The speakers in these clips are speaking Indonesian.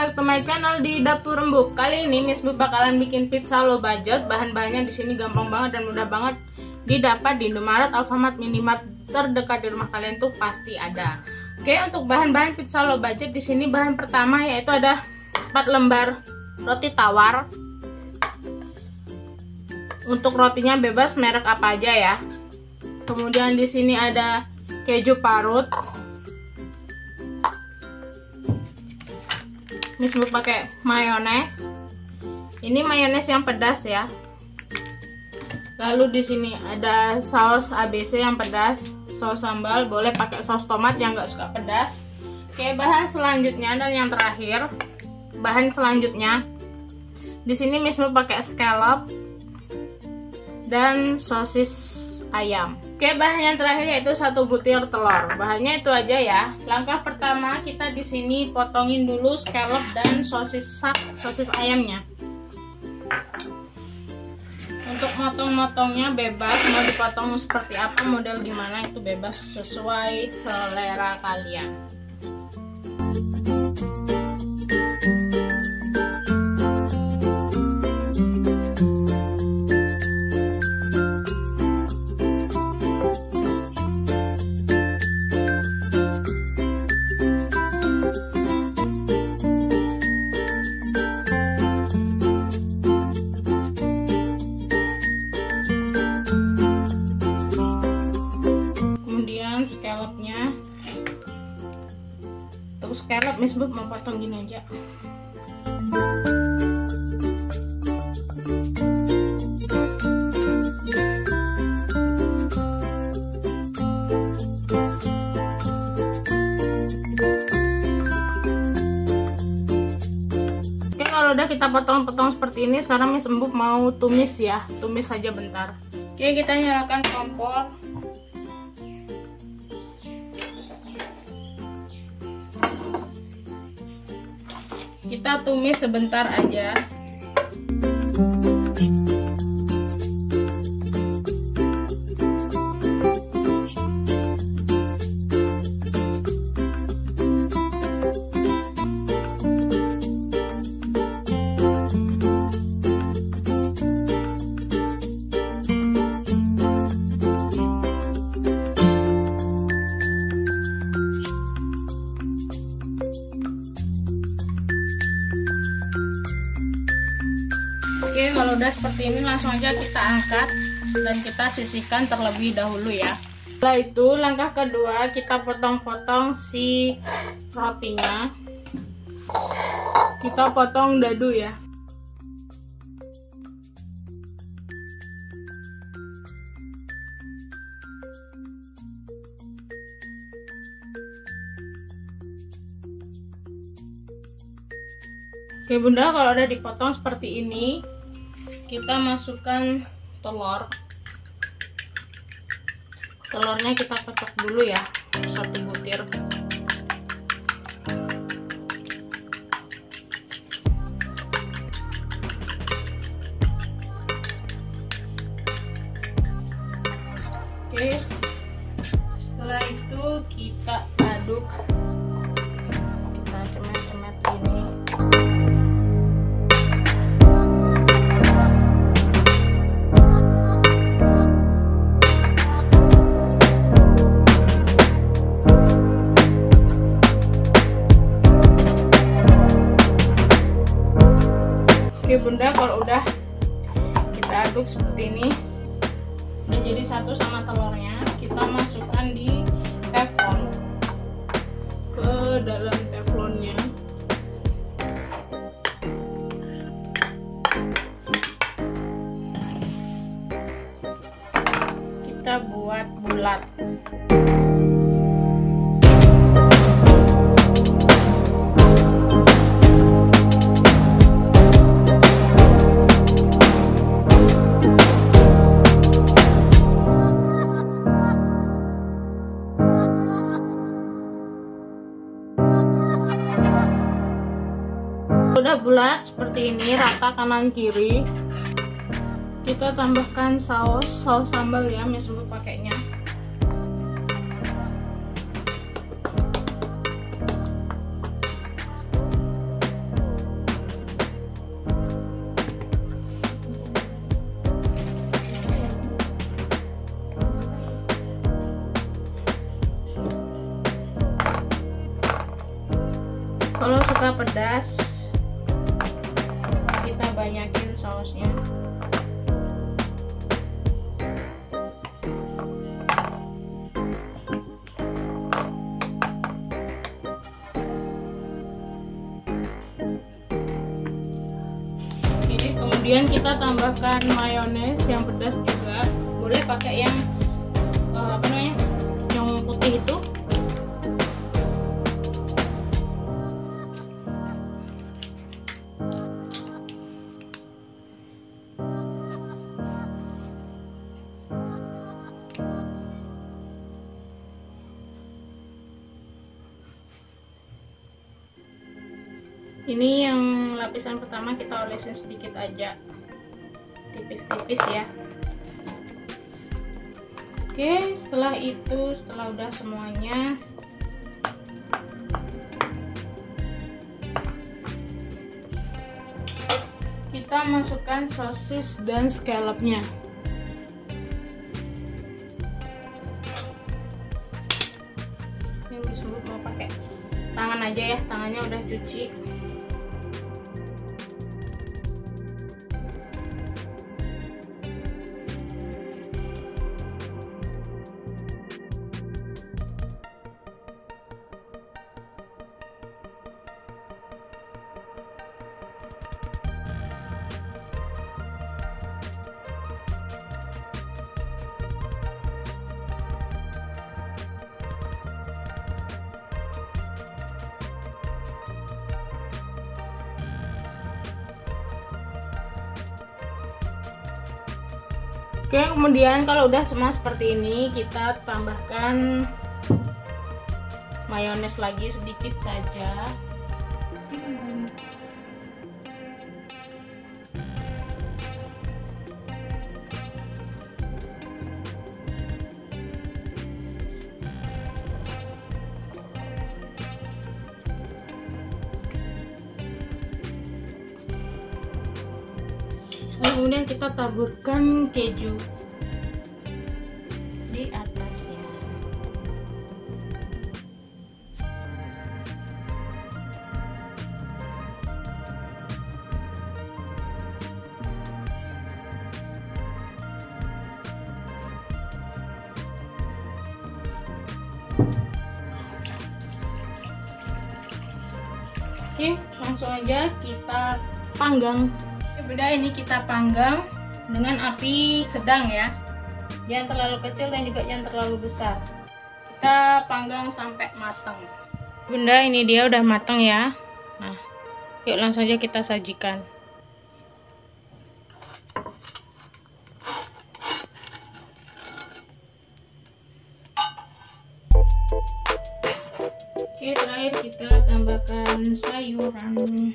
back to my channel di Dapur Embuk. Kali ini Miss Bu bakalan bikin pizza low budget. Bahan-bahannya di sini gampang banget dan mudah banget didapat di Indomaret, Alfamart, Minimart terdekat di rumah kalian tuh pasti ada. Oke, untuk bahan-bahan pizza low budget di sini bahan pertama yaitu ada 4 lembar roti tawar. Untuk rotinya bebas merek apa aja ya. Kemudian di sini ada keju parut ini semua pakai mayones ini mayones yang pedas ya. Lalu di sini ada saus ABC yang pedas saus sambal boleh pakai saus tomat yang nggak suka pedas. Oke bahan selanjutnya dan yang terakhir bahan selanjutnya. Di sini Miss pakai scallop dan sosis ayam Oke, bahan yang terakhir yaitu satu butir telur. Bahannya itu aja ya. Langkah pertama kita di sini potongin dulu scallop dan sosis sosis ayamnya. Untuk motong-motongnya bebas, mau dipotong seperti apa, model gimana itu bebas sesuai selera kalian. Scallop Miss Bob mau potong gini aja. Oke kalau udah kita potong-potong seperti ini sekarang Miss mau tumis ya. Tumis saja bentar. Oke kita nyalakan kompor kita tumis sebentar aja Oke, kalau udah seperti ini langsung aja kita angkat dan kita sisihkan terlebih dahulu ya. Setelah itu langkah kedua kita potong-potong si rotinya. Kita potong dadu ya. Oke bunda kalau udah dipotong seperti ini kita masukkan telur. Telurnya kita kocok dulu ya satu butir Oke bunda kalau udah kita aduk seperti ini udah jadi satu sama telurnya kita masukkan di teflon ke dalam teflonnya. Kita buat bulat bulat seperti ini rata kanan kiri. Kita tambahkan saus saus sambal ya misalnya pakainya. Kalau suka pedas banyakin sausnya. Oke, kemudian kita tambahkan mayones yang pedas juga. Boleh pakai yang uh, apa namanya yang putih itu ini yang lapisan pertama kita olesin sedikit aja. Tipis-tipis ya. Oke setelah itu setelah udah semuanya kita masukkan sosis dan scallopnya. Ini disebut mau pakai tangan aja ya tangannya udah cuci Oke, kemudian kalau udah semua seperti ini, kita tambahkan mayones lagi sedikit saja. Lalu kemudian kita taburkan keju di atasnya. Oke, langsung aja kita panggang beda. Ini kita panggang dengan api sedang ya. Jangan terlalu kecil dan juga jangan terlalu besar. Kita panggang sampai matang. Bunda ini dia udah matang ya. Nah yuk langsung aja kita sajikan. Oke terakhir kita tambahkan sayuran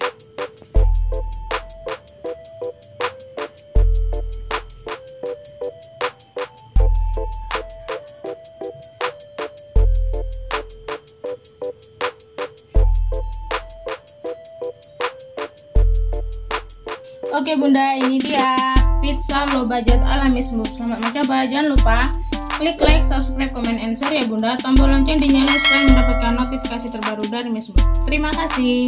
Oke bunda, ini dia pizza low budget ala Miss Move. Selamat mencoba. Jangan lupa klik like, subscribe, comment, and share ya bunda. Tombol lonceng dinyalain supaya mendapatkan notifikasi terbaru dari Miss Move. Terima kasih.